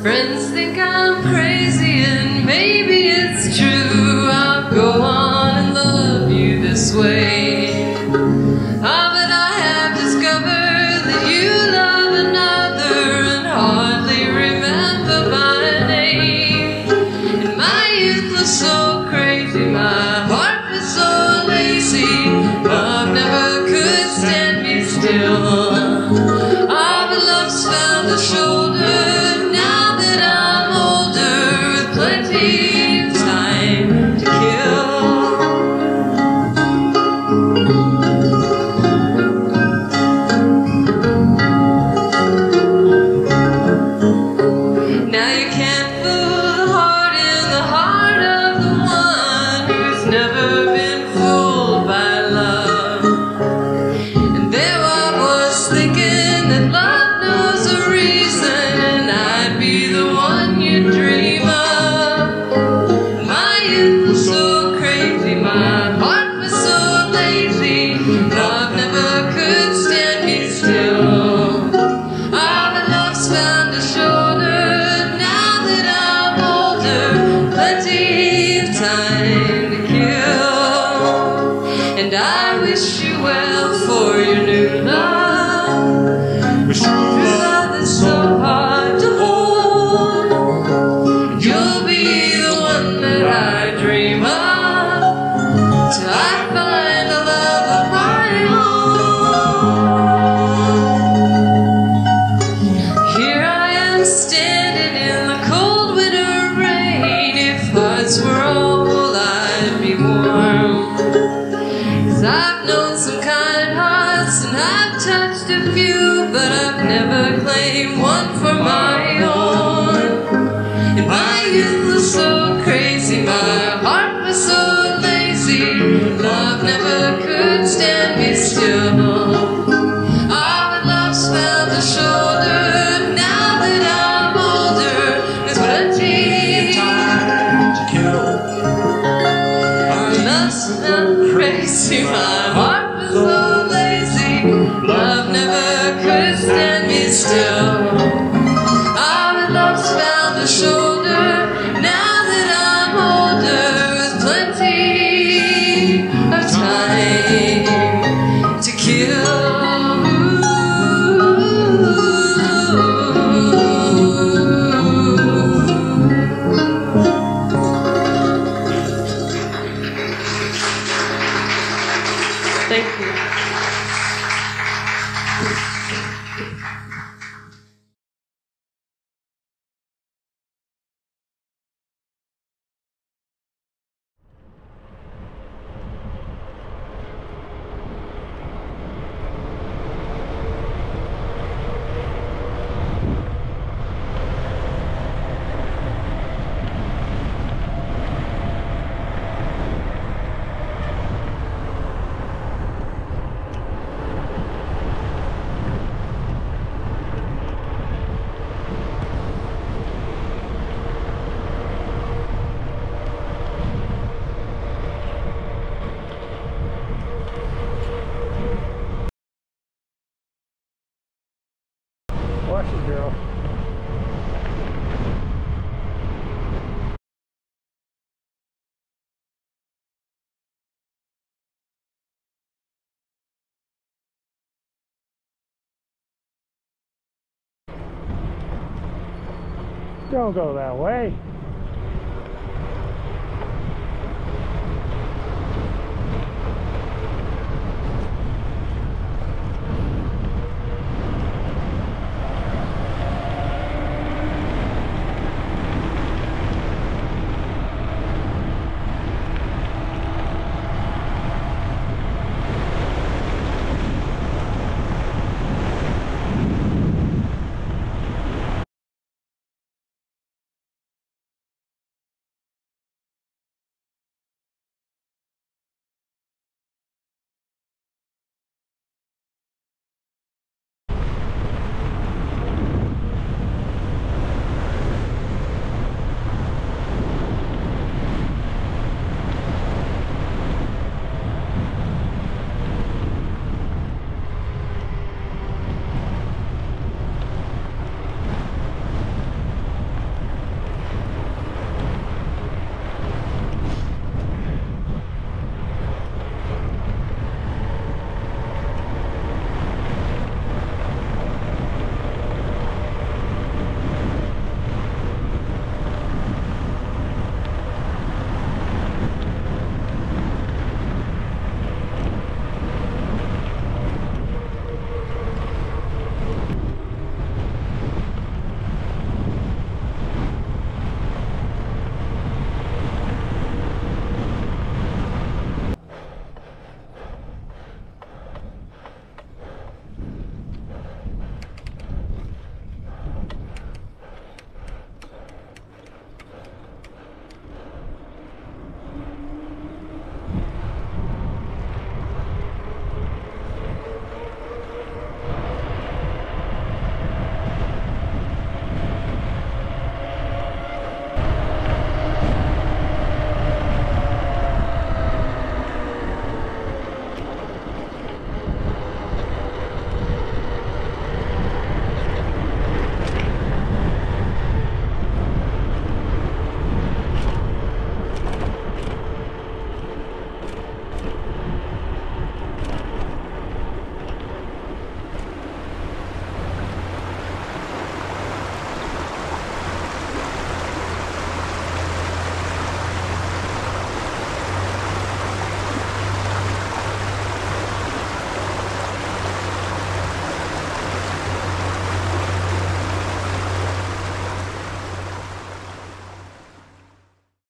Friends think I'm crazy and maybe it's true. I'll go on and love you this way. Ah, but I have discovered that you love another And hardly remember my name. And my youth was so see love never Don't go that way.